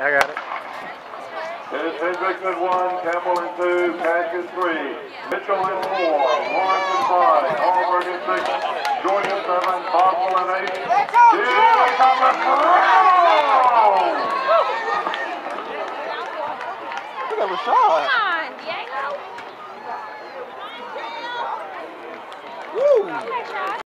I got it. It is Hendrickson one, Campbell in two, Cash in three, Mitchell in four, Lawrence in five, Hallberg in six, Georgia seven, Boswell in eight. Here comes the! Look at Rashad. Come on, Diego. Woo!